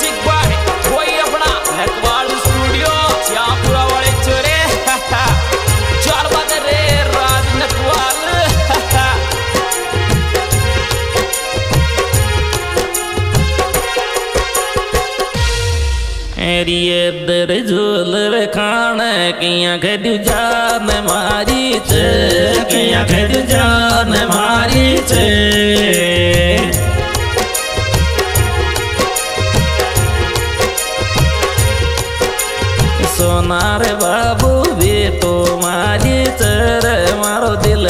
कोई अपना नकवाल स्टूडियो श्यामपुरा वाले चोरे दर झूल खान किया खदु जान मारी छे किया खदु जान मारी छे सोनार बाबू भी तो मारी चर मारो दिल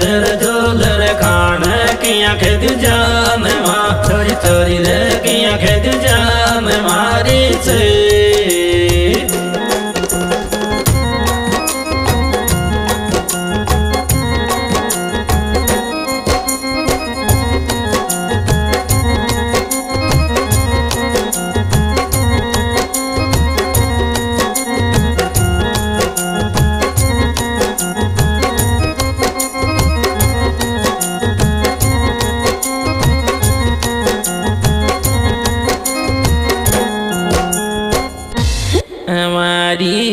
दर झूल खान किया खेद जान मा। चोरी चोरी रे, किया खेद जान मारी छे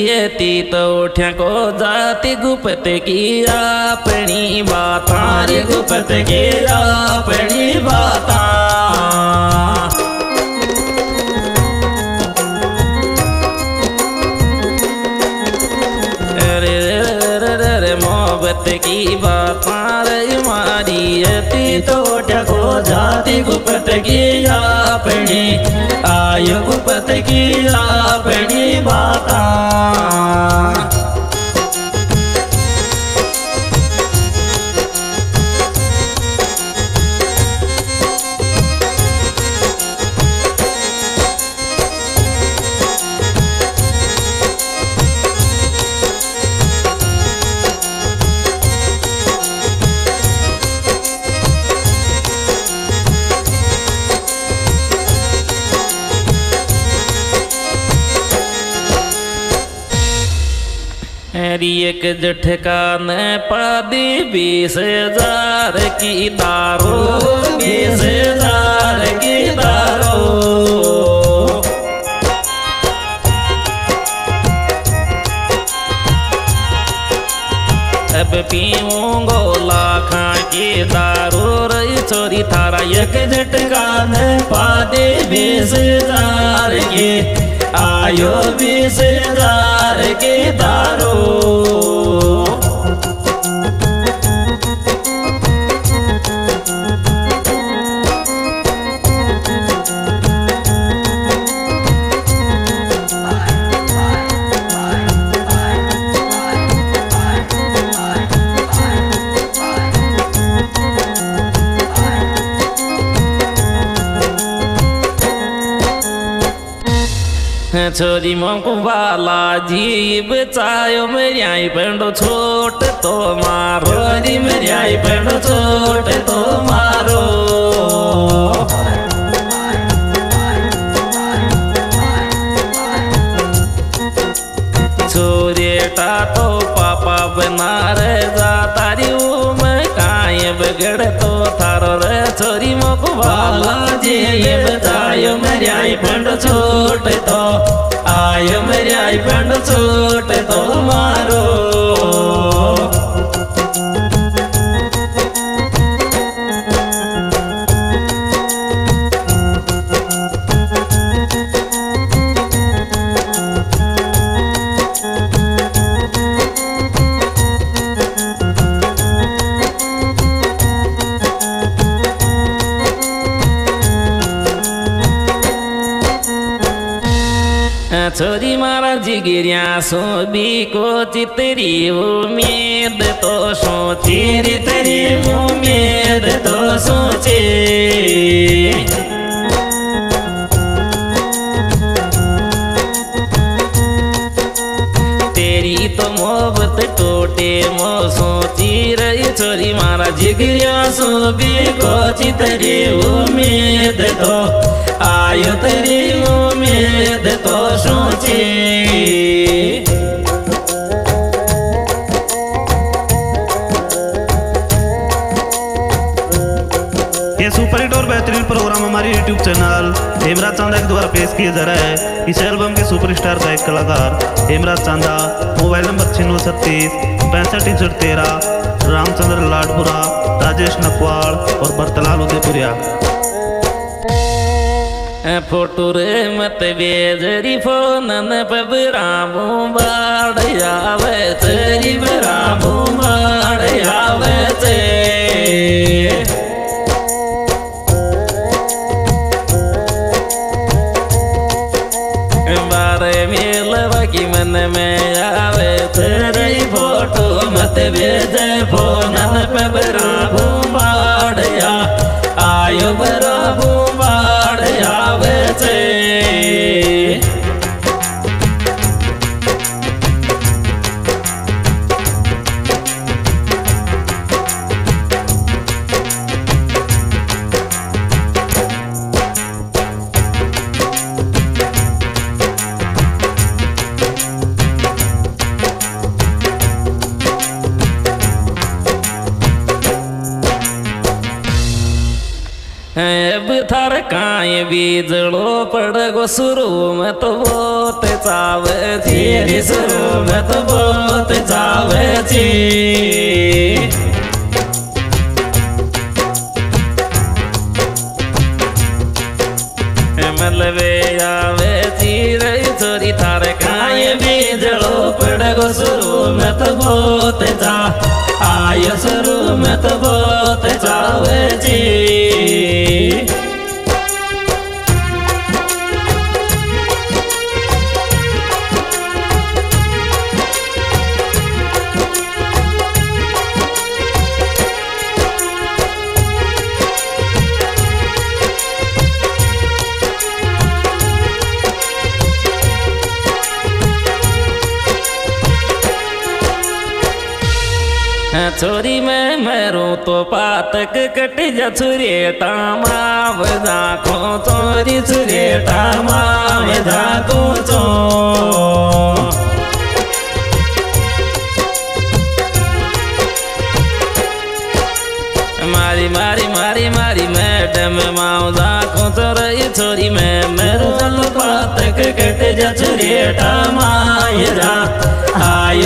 यति तो ठेको जाति गुप्त की अपनी बात गुप्त की अपनी बात मोहब्बत की बात रे मारी अति तो उठ्या जाति गुप्त की अपनी आयु गुप्त की अपनी बात मेरी एक जठका ने पादी बीस हज़ार की दारू बीस हज़ार की दारो। अब पीऊंगो लाखा की दारू रही छोरी थारा एक झटका ने पादे बेसदार के, आयो बेसदार के दारो। छोरी मको जीव चायो मेरी आई पेंडो छोट तो मारो। री मेरी आई पेंडो छोट तो मारो। बगड़ तो थारो रे छोरी मको बाला जीव चायो मेरी आई पेंडो छोट तो आयो मेरी आई पेंडो छोरी मारा जिगिरिया सोबी को चितरी उम्मीद तो सोची चिरी तेरी उम्मीद तो। मारा जिगिरिया सोबी को चितरी उम्मीद तो आयो तेरी उम्मीद तो सोचे। ये बेहतरीन प्रोग्राम हमारे यूट्यूब चैनल, हेमराज चांदा के द्वारा पेश किया जा रहा है। इस एल्बम के सुपरस्टार गायक कलाकार हेमराज चांदा, मोबाइल नंबर छिन्नू छत्तीस पैंसठ इकसठ तेरह रामचंद्र लाडपुरा, राजेश नकवाड़ और बरतलाल उदयपुरिया। फ़ोटो रे मत बेजरी फोनन पे बरामू बाड़ तेरी बरामू बाड़ ते। बारे मेलवा की मन में फ़ोटो मत भेज काय बीजड़ो पड़ गो सुरु में तो बहुत चावे सुरु में तो बहुत चावे थी मलबे आवे रही छोरी थार काय बीजड़ो पड़ गो सुरु में तो बहुत जा आय सुरु में छोरी में मरू तो पातक कट जा छुरे टामाव जाखो चोरी छुरे टामाव जाखो चो। मारी मारी मारी मारी मैडम माओ जाखो चोरई छोरी में मेरू। चल पातक कट जा छुरे टामाय जा। आय